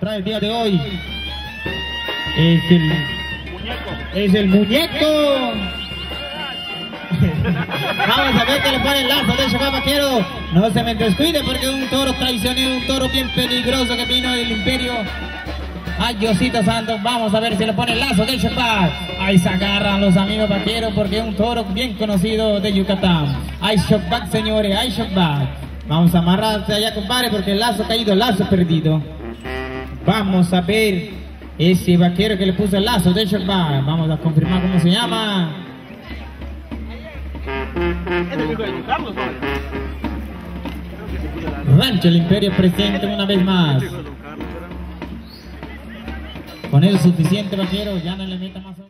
para el día de hoy es el es el muñeco vamos a ver que le pone el lazo de Chocá Vaquero no se me descuide porque es un toro traicionero un toro bien peligroso que vino del imperio Ay, Diosito Santo, vamos a ver si le pone el lazo de Chocá. Ahí se agarran los amigos vaqueros porque es un toro bien conocido de Yucatán. Hay shockback, señores, hay shockback. Vamos a amarrarse allá, compadre, porque el lazo caído, el lazo perdido. Vamos a ver ese vaquero que le puso el lazo de shockback. Vamos a confirmar cómo se llama. Rancho el Imperio presente una vez más. Con el suficiente vaquero, ya no le meta más.